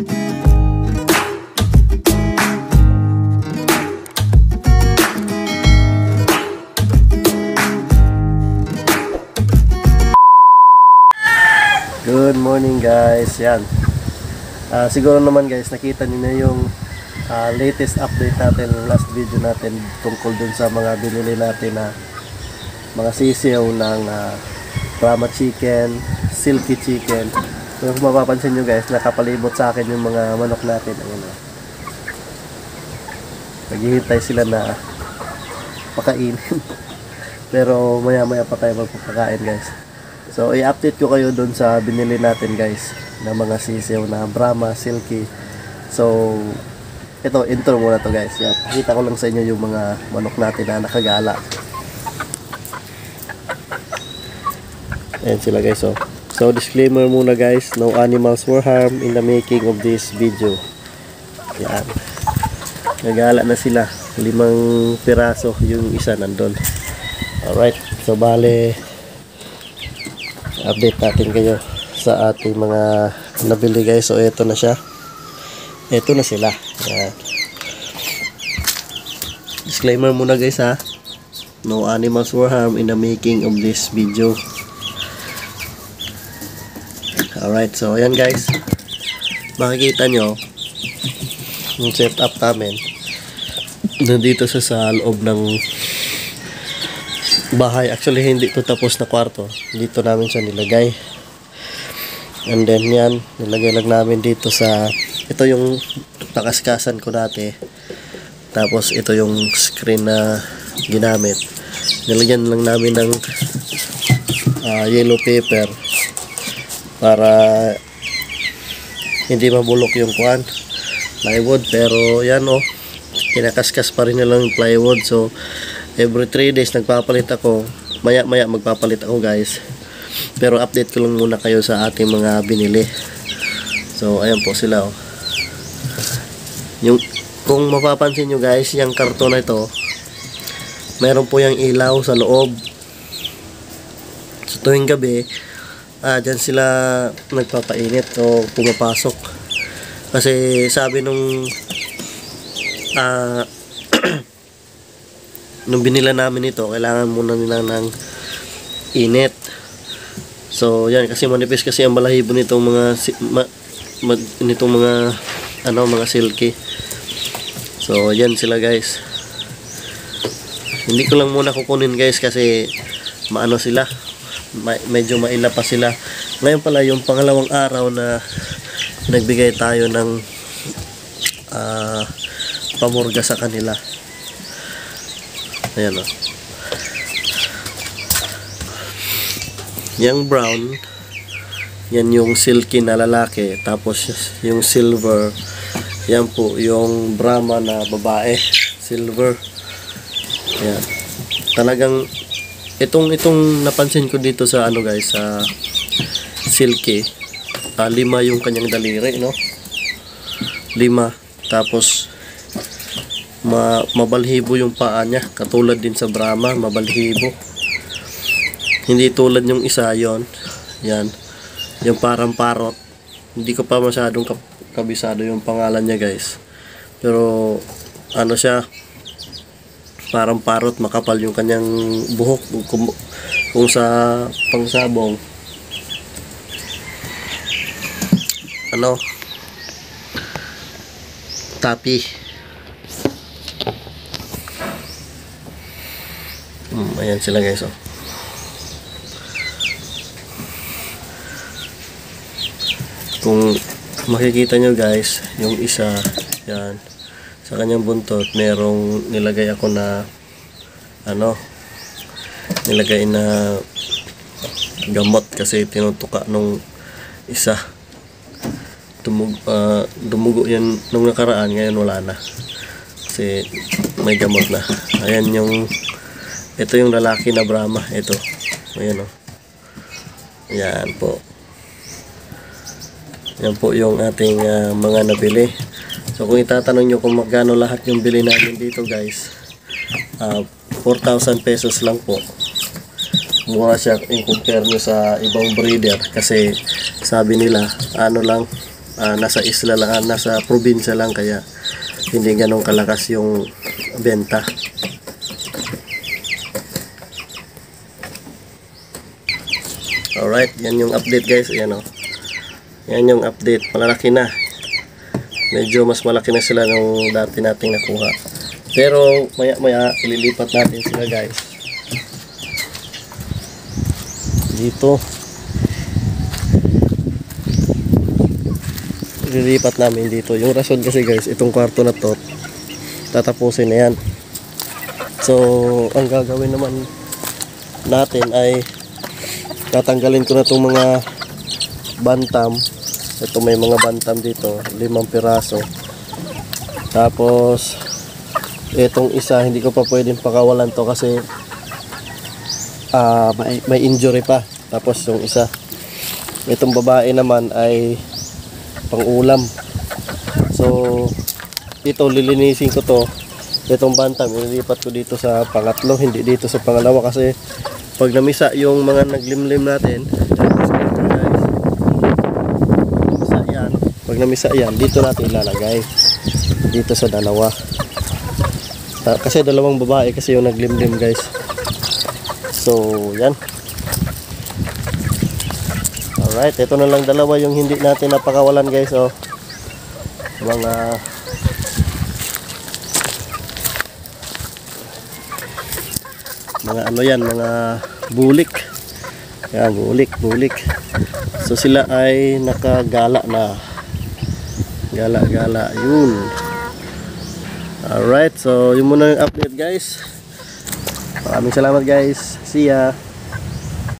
Good morning guys. Yan. Ah, siguro naman guys, nakita niyo na yung ah, latest update natin, last video natin tungkol dun sa mga binili natin na mga sisiyaw ng ah, Brahma chicken, silky chicken. So, kung mapapansin nyo guys, nakapalibot sa akin yung mga manok natin. Ayun, oh. Naghihintay sila na pakainin. Pero maya maya pa tayo magpapakain guys. So, i-update ko kayo doon sa binili natin guys na mga sisiw na Brahma, Silky. So, ito, intro muna to guys. Yan, pakita ko lang sa inyo yung mga manok natin na nakagala. Ayan sila guys, oh. So, disclaimer muna guys, no animals were harmed in the making of this video. Yan. Nagala na sila. Limang piraso, yung isa nandun. Alright, so bale, update natin kayo sa ating mga nabili guys. So ito na siya. Ito na sila. Yan. Disclaimer muna guys ha. No animals were harmed in the making of this video. Alright, so ayan guys. Makikita nyo yung setup namin. Nandito siya sa loob ng bahay. Actually, hindi to tapos na kwarto. Dito namin siya nilagay. And then yan, nilagay lang namin dito sa ito yung pakaskasan ko dati. Tapos ito yung screen na ginamit. Nilagyan lang namin ng ah, yellow paper para hindi mabulok yung kuan plywood. Pero yan oh kinakaskas pa rin nila yung plywood. So every 3 days nagpapalit ako. Maya maya magpapalit ako guys. Pero update ko lang muna kayo sa ating mga binili. So ayan po sila oh. Yung kung mapapansin nyo guys yung karton na ito meron po yung ilaw sa loob. Sa tuwing gabi ah, dyan sila nagpapainit o pumapasok kasi sabi nung ah nung binila namin ito, kailangan muna nila ng init. So, yan kasi manipis kasi ang balahibo nitong mga ma, ma, nitong mga ano, mga silky. So, yan sila guys. Hindi ko lang muna kukunin guys kasi maano sila. Medyo maila pa sila. Ngayon pala yung pangalawang araw na nagbigay tayo ng ah pamurga sa kanila. Ayan o. Yung brown, yan yung silky na lalaki. Tapos yung silver, yan po yung Brahma na babae. Silver. Ayan. Talagang, itong, itong napansin ko dito sa ano guys, sa silky, ah, lima yung kanyang daliri, no? Lima. Tapos, ma mabalhibo yung paa niya. Katulad din sa Brahma mabalhibo. Hindi tulad yung isa yon. Yan. Yung parang parot hindi ko pa masyadong kabisado yung pangalan niya guys. Pero ano siya parang parot makapal yung kanyang buhok kung, kung sa pangsabong ano? Tapi. Hmm, ayan sila guys oh. Kung makikita nyo guys, yung isa, yan, sa kanyang buntot, merong nilagay ako na, ano, nilagay na gamot kasi tinutuka nung isa. Dumug, ah, dumugo yan nung nakaraan, ngayon wala na. Kasi may gamot na. Ayan yung ito yung lalaki na Brahma. Ito. Ayan o. Yan po. Yan po yung ating ah, mga nabili. So kung itatanong nyo kung magkano lahat yung bili namin dito guys. ah, 4,000 pesos lang po. Mura siya in compare nyo sa ibang breeder. Kasi sabi nila ano lang ah, nasa isla lang, ah, nasa probinsya lang kaya hindi ganong kalakas yung benta. Alright, yan yung update guys. Ayan o. Yan yung update. Malalaki na. Medyo mas malaki na sila nung dati nating nakuha. Pero maya maya ililipat natin sila guys. Dito. Ililipat namin dito. Yung rason kasi guys, itong kwarto na to, tatapusin na yan. So, ang gagawin naman natin ay tatanggalin ko na itong mga bantam ito may mga bantam dito limang piraso. Tapos itong isa hindi ko pa pwedeng pakawalan to kasi ah, may, may injury pa. Tapos yung isa itong babae naman ay pang ulam so ito lilinisin ko to. Itong bantam ililipat ko dito sa pangatlo hindi dito sa pangalawa kasi pag namisa yung mga naglimlim natin guys namisa namisa yan dito natin ilalagay. Dito sa dalawa. Kasi dalawang babae kasi yung naglimlim guys. So yan. Alright ito na lang dalawa yung hindi natin napakawalan guys oh. Mga mga ano yan mga bulik. Yan bulik bulik. So sila ay nakagala na gala gala yun. Alright so yun muna yung update guys. Maraming salamat guys. See ya